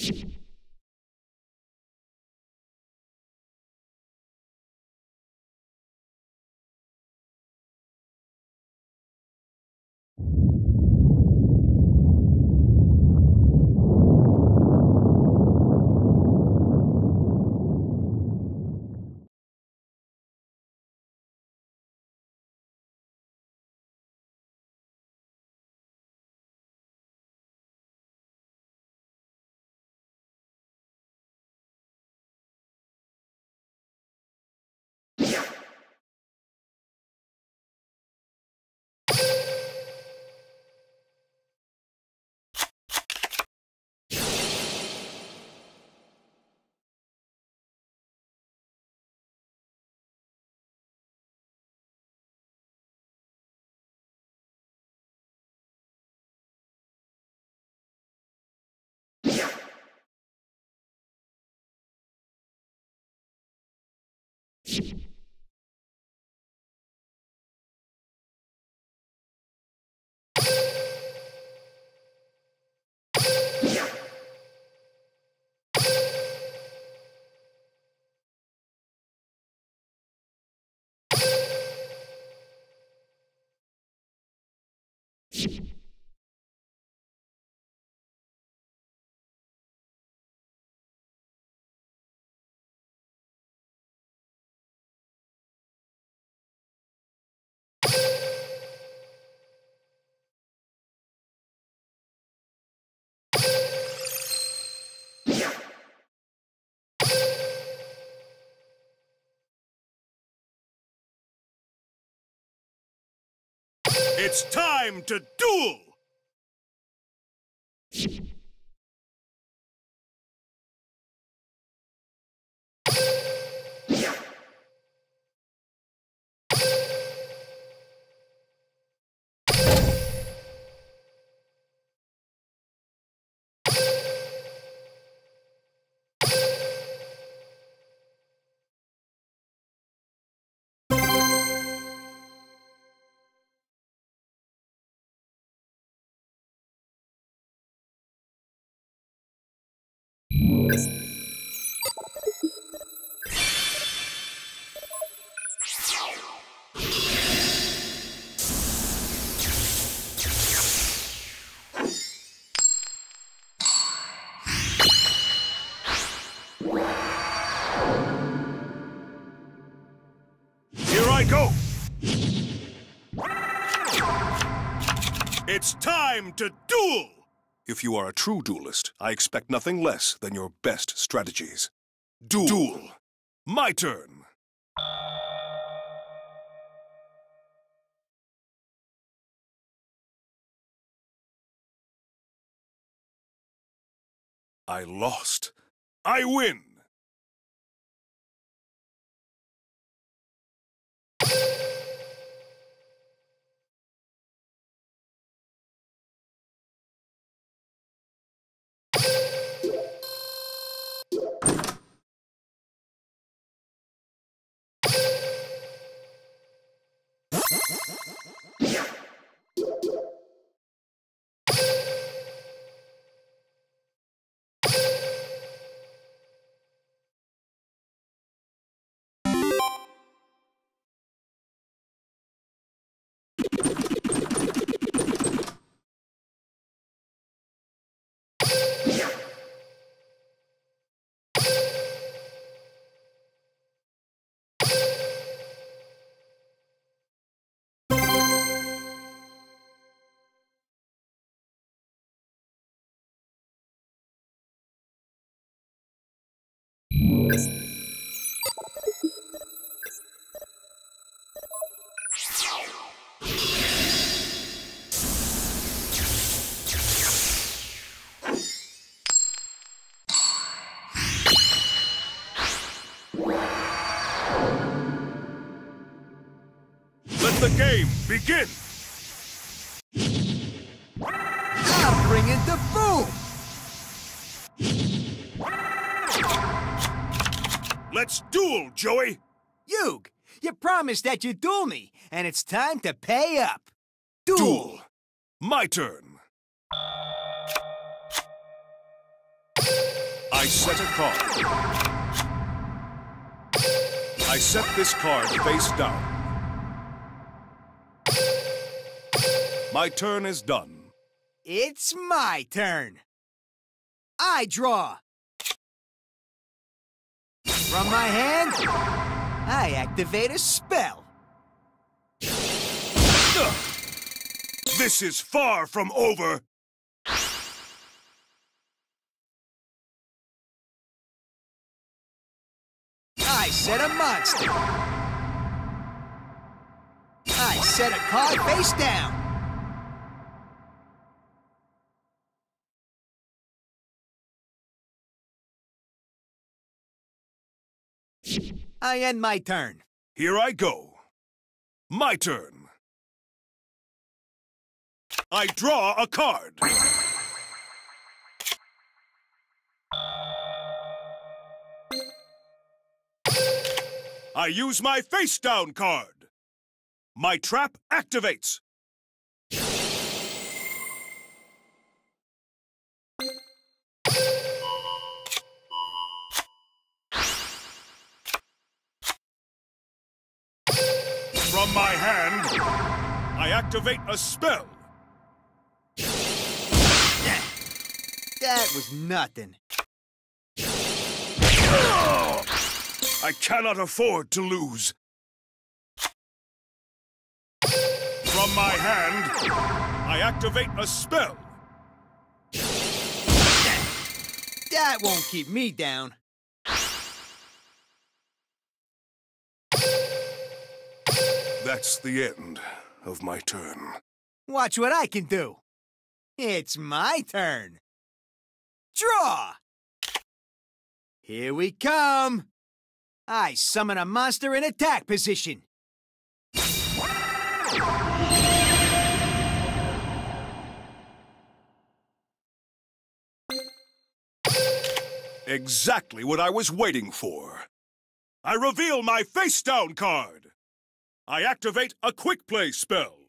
Thank you you It's time to duel! Here It's time to duel! If you are a true duelist, I expect nothing less than your best strategies. Duel. Duel. My turn. I lost. I win. The game begin! I'm bringing the boom! Let's duel, Joey! Yug, you promised that you'd duel me, and it's time to pay up. Duel! Duel. My turn. I set a card. I set this card face down. My turn is done. It's my turn. I draw. From my hand, I activate a spell. This is far from over. I set a monster. I set a card face down. I end my turn. Here I go. My turn. I draw a card. I use my face down card. My trap activates. From my hand, I activate a spell. That was nothing. I cannot afford to lose. From my hand, I activate a spell. That won't keep me down. That's the end of my turn. Watch what I can do. It's my turn. Draw! Here we come. I summon a monster in attack position. Exactly what I was waiting for. I reveal my face down card. I activate a quick play spell.